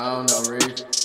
I don't know, Reed.